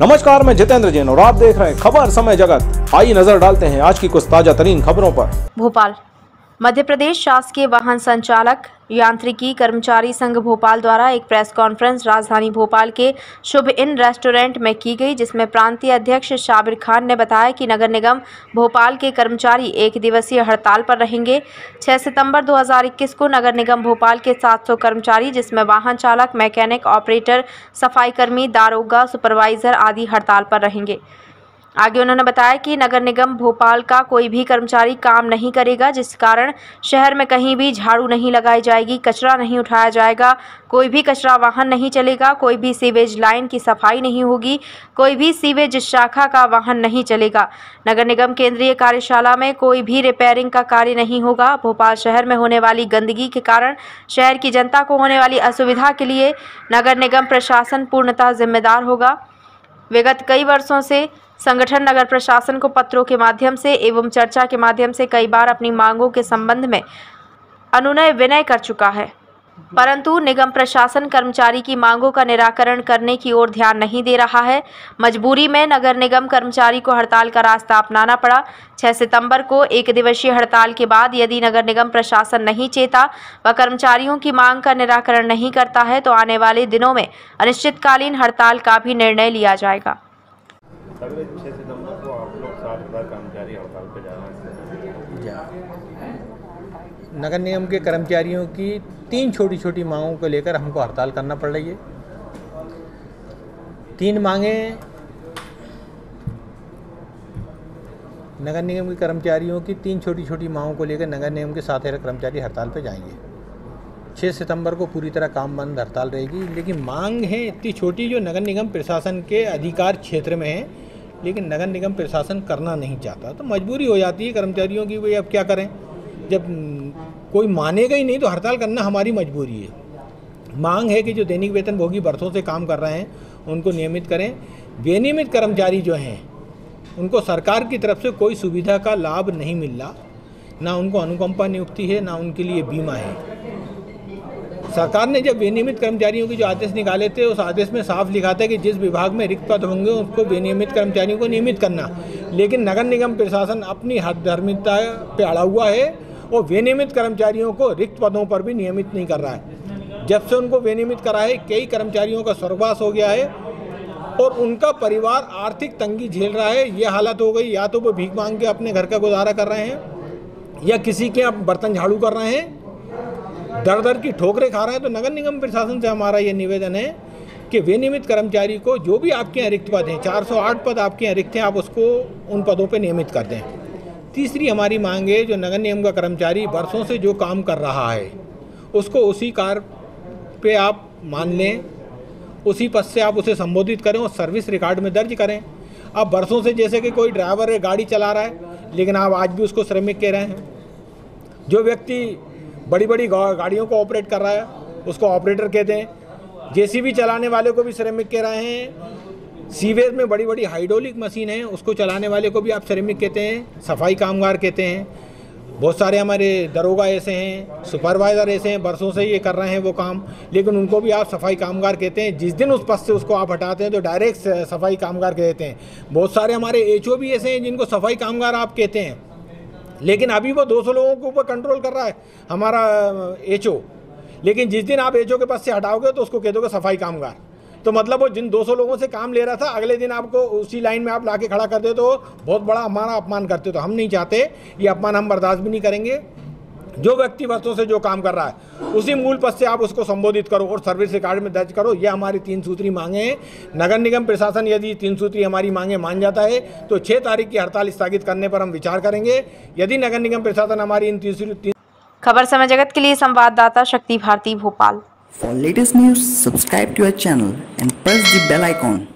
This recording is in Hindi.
नमस्कार, मैं जितेंद्र जैन और आप देख रहे हैं खबर समय जगत। आई नज़र डालते हैं आज की कुछ ताज़ा तरीन खबरों पर। भोपाल। मध्य प्रदेश शासकीय वाहन संचालक, यांत्रिकी कर्मचारी संघ भोपाल द्वारा एक प्रेस कॉन्फ्रेंस राजधानी भोपाल के शुभ इन रेस्टोरेंट में की गई, जिसमें प्रांतीय अध्यक्ष शाबिर खान ने बताया कि नगर निगम भोपाल के कर्मचारी एक दिवसीय हड़ताल पर रहेंगे। 6 सितंबर 2021 को नगर निगम भोपाल के 700 कर्मचारी, जिसमें वाहन चालक, मैकेनिक, ऑपरेटर, सफाईकर्मी, दारोगा, सुपरवाइजर आदि हड़ताल पर रहेंगे। आगे उन्होंने बताया कि नगर निगम भोपाल का कोई भी कर्मचारी काम नहीं करेगा, जिस कारण शहर में कहीं भी झाड़ू नहीं लगाई जाएगी, कचरा नहीं उठाया जाएगा, कोई भी कचरा वाहन नहीं चलेगा, कोई भी सीवेज लाइन की सफ़ाई नहीं होगी, कोई भी सीवेज शाखा का वाहन नहीं चलेगा। नगर निगम केंद्रीय कार्यशाला में कोई भी रिपेयरिंग का कार्य नहीं होगा। भोपाल शहर में होने वाली गंदगी के कारण शहर की जनता को होने वाली असुविधा के लिए नगर निगम प्रशासन पूर्णतः जिम्मेदार होगा। विगत कई वर्षों से संगठन नगर प्रशासन को पत्रों के माध्यम से एवं चर्चा के माध्यम से कई बार अपनी मांगों के संबंध में अनुनय विनय कर चुका है। परंतु निगम प्रशासन कर्मचारी की मांगों का निराकरण करने की ओर ध्यान नहीं दे रहा है। मजबूरी में नगर निगम कर्मचारी को हड़ताल का रास्ता अपनाना पड़ा। 6 सितंबर को एक दिवसीय हड़ताल के बाद यदि नगर निगम प्रशासन नहीं चेता व कर्मचारियों की मांग का निराकरण नहीं करता है तो आने वाले दिनों में अनिश्चितकालीन हड़ताल का भी निर्णय लिया जाएगा। अगले छः सितंबर को आप लोग सात हज़ार कर्मचारी हड़ताल पर जा रहे हैं। नगर निगम के कर्मचारियों की तीन छोटी छोटी मांगों को लेकर हमको हड़ताल करना पड़ रही है। तीन मांगें नगर निगम के कर्मचारियों की तीन छोटी छोटी मांगों को लेकर नगर निगम के सात हज़ार कर्मचारी हड़ताल पर जाएँगे। छः सितंबर को पूरी तरह काम बंद हड़ताल रहेगी, लेकिन मांग है इतनी छोटी जो नगर निगम प्रशासन के अधिकार क्षेत्र में है लेकिन नगर निगम प्रशासन करना नहीं चाहता तो मजबूरी हो जाती है कर्मचारियों की, भाई अब क्या करें? जब कोई मानेगा ही नहीं तो हड़ताल करना हमारी मजबूरी है। मांग है कि जो दैनिक वेतन भोगी बरसों से काम कर रहे हैं, उनको नियमित करें। बेनियमित कर्मचारी जो हैं, उनको सरकार की तरफ़ से कोई सुविधा का लाभ नहीं मिल रहा। ना उनको अनुकंपा नियुक्ति है, ना उनके लिए बीमा है। सरकार ने जब विनियमित कर्मचारियों के जो आदेश निकाले थे, उस आदेश में साफ़ लिखा था कि जिस विभाग में रिक्त पद होंगे, उसको विनियमित कर्मचारियों को नियमित करना। लेकिन नगर निगम प्रशासन अपनी हदधर्मिता पे अड़ा हुआ है और विनियमित कर्मचारियों को रिक्त पदों पर भी नियमित नहीं कर रहा है। जब से उनको विनियमित करा है, कई कर्मचारियों का स्वर्गवास हो गया है और उनका परिवार आर्थिक तंगी झेल रहा है। ये हालत हो गई, या तो वो भीख मांग के अपने घर का गुजारा कर रहे हैं, या किसी के बर्तन झाड़ू कर रहे हैं। दर दर की ठोकरें खा रहे हैं तो नगर निगम प्रशासन से हमारा ये निवेदन है कि विनियमित कर्मचारी को जो भी आपके यहाँ रिक्त पद हैं 408 पद आपके यहाँ रिक्त हैं, आप उसको उन पदों पर नियमित कर दें। तीसरी हमारी मांग है, जो नगर निगम का कर्मचारी वर्षों से जो काम कर रहा है, उसको उसी कार पे आप मान लें, उसी पद से आप उसे संबोधित करें और सर्विस रिकॉर्ड में दर्ज करें। आप वर्षों से जैसे कि कोई ड्राइवर गाड़ी चला रहा है, लेकिन आप आज भी उसको श्रमिक कह रहे हैं। जो व्यक्ति बड़ी बड़ी गाड़ियों को ऑपरेट कर रहा है, उसको ऑपरेटर कहते हैं। जेसीबी चलाने वाले को भी श्रमिक कह रहे हैं। सीवेज में बड़ी बड़ी हाइड्रोलिक मशीन है, उसको चलाने वाले को भी आप श्रमिक कहते हैं, सफ़ाई कामगार कहते हैं। बहुत सारे हमारे दरोगा ऐसे हैं सुपरवाइज़र ऐसे हैं, बरसों से ये कर रहे हैं वो काम। लेकिन उनको भी आप सफ़ाई कामगार कहते हैं, जिस दिन उस पद से उसको आप हटाते हैं तो डायरेक्ट सफ़ाई कामगार कहते हैं। बहुत सारे हमारे एच भी ऐसे हैं जिनको सफ़ाई कामगार आप कहते हैं। लेकिन अभी वो 200 लोगों के ऊपर कंट्रोल कर रहा है, हमारा एचओ लेकिन जिस दिन आप एचओ के पास से हटाओगे तो उसको कह दोगे सफ़ाई कामगार। तो मतलब वो जिन 200 लोगों से काम ले रहा था, अगले दिन आपको उसी लाइन में आप ला के खड़ा कर दे तो बहुत बड़ा हमारा अपमान करते तो हम नहीं चाहते, ये अपमान हम बर्दाश्त भी नहीं करेंगे। जो व्यक्ति वर्षों से जो काम कर रहा है उसी मूल पद से आप उसको संबोधित करो और सर्विस रिकॉर्ड में दर्ज करो। ये हमारी तीन सूत्री मांगे हैं। नगर निगम प्रशासन यदि तीन सूत्री हमारी मांगे मान जाता है तो छः तारीख की हड़ताल स्थगित करने पर हम विचार करेंगे। यदि नगर निगम प्रशासन हमारी इन तीन खबर समय जगत के लिए संवाददाता Shakti Bharti Bhopal. For latest news subscribe to our channel and press the bell icon